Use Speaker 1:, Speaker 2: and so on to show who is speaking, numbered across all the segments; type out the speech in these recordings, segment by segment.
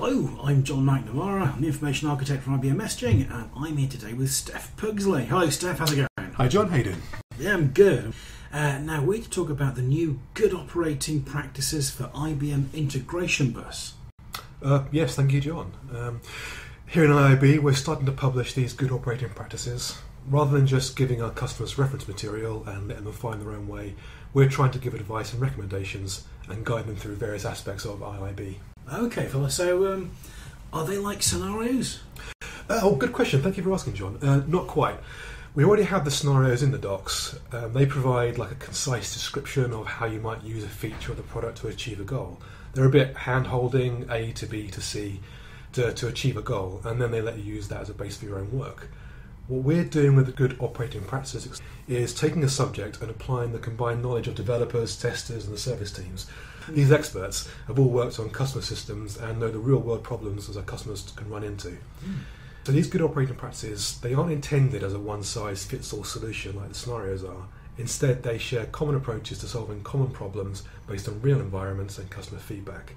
Speaker 1: Hello, I'm John McNamara, I'm the information architect from IBM messaging, and I'm here today with Stef Pugsley. Hello, Stef, how's it going?
Speaker 2: Hi, John. How you doing?
Speaker 1: Yeah, I'm good. Uh, now, we're to talk about the new good operating practices for IBM Integration Bus.
Speaker 2: Uh, yes, thank you, John. Um, here in IIB, we're starting to publish these good operating practices. Rather than just giving our customers reference material and letting them find their own way, we're trying to give advice and recommendations and guide them through various aspects of IIB.
Speaker 1: Okay, fella, so um, are they like scenarios?
Speaker 2: Uh, oh, good question. Thank you for asking, John. Uh, not quite. We already have the scenarios in the docs. Um, they provide like a concise description of how you might use a feature of the product to achieve a goal. They're a bit hand holding A to B to C to, to achieve a goal, and then they let you use that as a base for your own work. What we're doing with the good operating practices is taking a subject and applying the combined knowledge of developers, testers, and the service teams. These experts have all worked on customer systems and know the real world problems that our customers can run into.
Speaker 1: Mm.
Speaker 2: So these good operating practices, they aren't intended as a one size fits all solution like the scenarios are. Instead, they share common approaches to solving common problems based on real environments and customer feedback.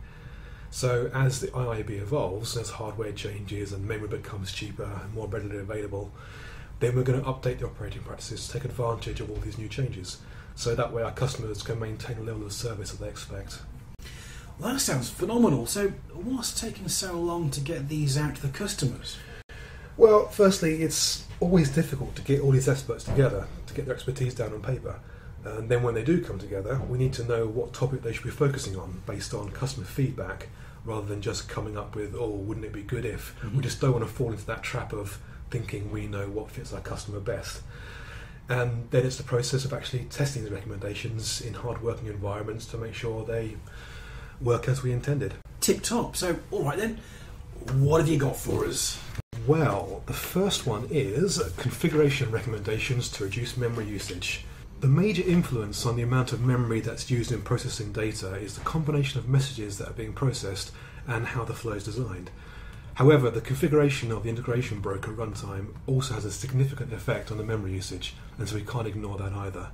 Speaker 2: So as the IIB evolves, as hardware changes and memory becomes cheaper and more readily available, then we're going to update the operating practices to take advantage of all these new changes. So that way our customers can maintain a level of service that they expect.
Speaker 1: Well, that sounds phenomenal. So, what's taking so long to get these out to the customers?
Speaker 2: Well, firstly, it's always difficult to get all these experts together, to get their expertise down on paper. And then when they do come together, we need to know what topic they should be focusing on based on customer feedback rather than just coming up with, oh, wouldn't it be good if?
Speaker 1: Mhm.
Speaker 2: We just don't want to fall into that trap of thinking we know what fits our customer best. And then it's the process of actually testing the recommendations in hard working environments to make sure they work as we intended.
Speaker 1: Tip top. So, all right then, what have you got for us?
Speaker 2: Well, the first one is configuration recommendations to reduce memory usage. The major influence on the amount of memory that's used in processing data is the combination of messages that are being processed and how the flow is designed. However, the configuration of the integration broker runtime also has a significant effect on the memory usage, and so we can't ignore that either.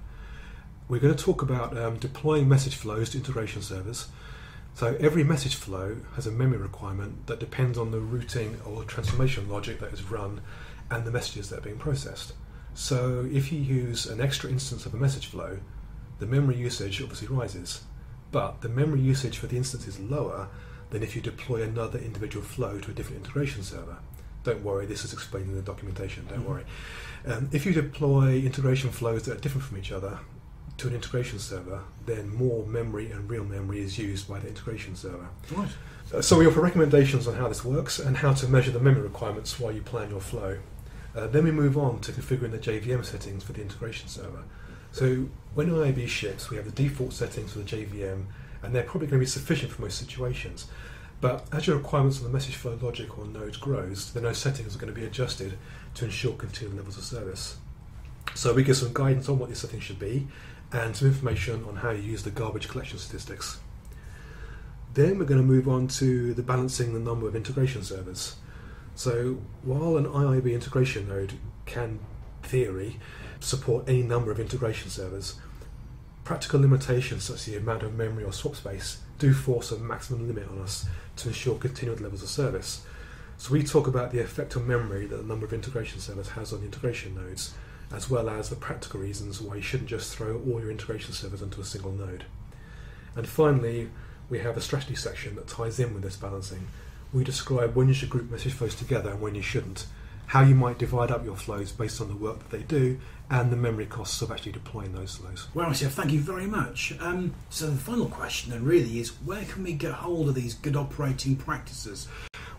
Speaker 2: We're going to talk about um, deploying message flows to integration servers. So every message flow has a memory requirement that depends on the routing or transformation logic that is run and the messages that are being processed. So if you use an extra instance of a message flow, the memory usage obviously rises, but the memory usage for the instance is lower than if you deploy another individual flow to a different integration server. Don't worry, this is explained in the documentation, don't
Speaker 1: Mhm.
Speaker 2: worry. Um, if you deploy integration flows that are different from each other to an integration server, then more memory and real memory is used by the integration server.
Speaker 1: Right.
Speaker 2: Uh, So we offer recommendations on how this works and how to measure the memory requirements while you plan your flow. Uh, then we move on to configuring the JVM settings for the integration server. So when IIB ships, we have the default settings for the JVM, and they're probably going to be sufficient for most situations. But as your requirements on the message flow logic or nodes grows, then those settings are going to be adjusted to ensure continued levels of service. So we give some guidance on what these settings should be, and some information on how you use the garbage collection statistics. Then we're going to move on to the balancing the number of integration servers. So while an IIB integration node can, theory, support any number of integration servers, practical limitations such as the amount of memory or swap space do force a maximum limit on us to ensure continued levels of service. So we talk about the effect on memory that the number of integration servers has on integration nodes, as well as the practical reasons why you shouldn't just throw all your integration servers onto a single node. And finally, we have a strategy section that ties in with this balancing. We describe when you should group message flows together and when you shouldn't, how you might divide up your flows based on the work that they do, and the memory costs of actually deploying those flows.
Speaker 1: Well, Stef, thank you very much. Um, so, the final question then really is where can we get hold of these good operating practices?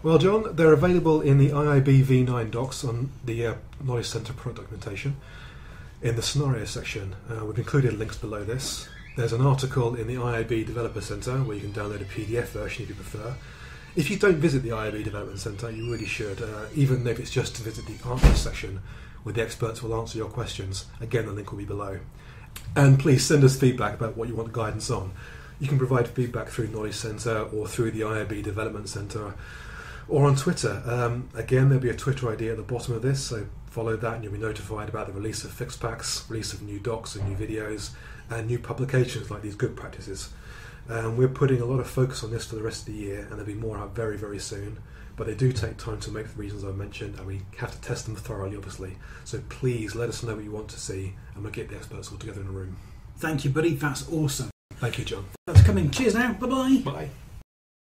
Speaker 2: Well, John, they're available in the IIB V9 docs on the uh, Knowledge Centre product documentation. In the scenario section, uh, we've included links below this. There's an article in the IIB Developer Centre where you can download a PDF version if you prefer. If you don't visit the IIB Development Centre, you really should, uh, even if it's just to visit the answers section where the experts will answer your questions. Again, the link will be below. And please send us feedback about what you want guidance on. You can provide feedback through Knowledge Centre or through the IIB Development Centre or on Twitter. Um, again, there'll be a Twitter ID at the bottom of this, so follow that and you'll be notified about the release of fix packs, release of new docs and new videos, and new publications like these good practices. Um, we're putting a lot of focus on this for the rest of the year, and there'll be more out very, very soon. But they do take time to make the reasons I've mentioned, and we have to test them thoroughly, obviously. So please let us know what you want to see, and we'll get the experts all together in a room.
Speaker 1: Thank you, buddy. That's awesome.
Speaker 2: Thank you, John.
Speaker 1: That's coming. Cheers now. Bye bye.
Speaker 2: Bye.